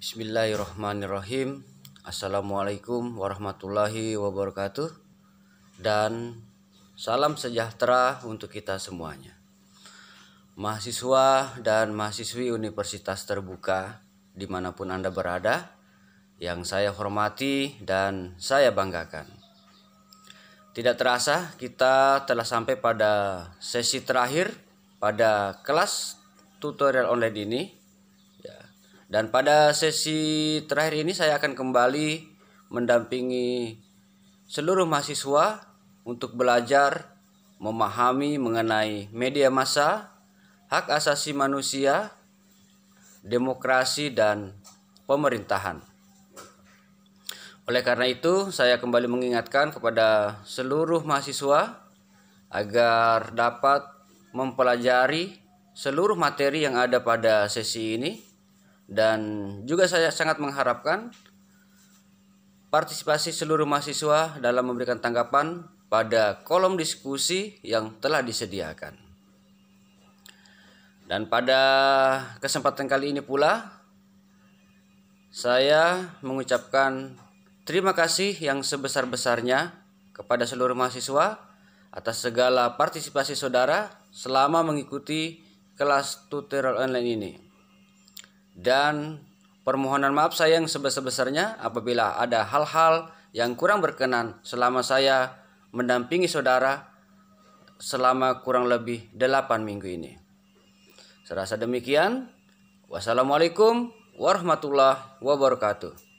Bismillahirrahmanirrahim. Assalamualaikum warahmatullahi wabarakatuh. Dan salam sejahtera untuk kita semuanya. Mahasiswa dan mahasiswi Universitas Terbuka di mana pun Anda berada, yang saya hormati dan saya banggakan. Tidak terasa kita telah sampai pada sesi terakhir pada kelas tutorial online ini dan pada sesi terakhir ini saya akan kembali mendampingi seluruh mahasiswa untuk belajar memahami mengenai media massa, hak asasi manusia, demokrasi dan pemerintahan. Oleh karena itu, saya kembali mengingatkan kepada seluruh mahasiswa agar dapat mempelajari seluruh materi yang ada pada sesi ini dan juga saya sangat mengharapkan partisipasi seluruh mahasiswa dalam memberikan tanggapan pada kolom diskusi yang telah disediakan. Dan pada kesempatan kali ini pula saya mengucapkan terima kasih yang sebesar-besarnya kepada seluruh mahasiswa atas segala partisipasi saudara selama mengikuti kelas tutorial online ini. Dan permohonan maaf saya yang sebesar-besarnya apabila ada hal-hal yang kurang berkenan selama saya mendampingi saudara selama kurang lebih 8 minggu ini. Serasa demikian, wassalamualaikum warahmatullahi wabarakatuh.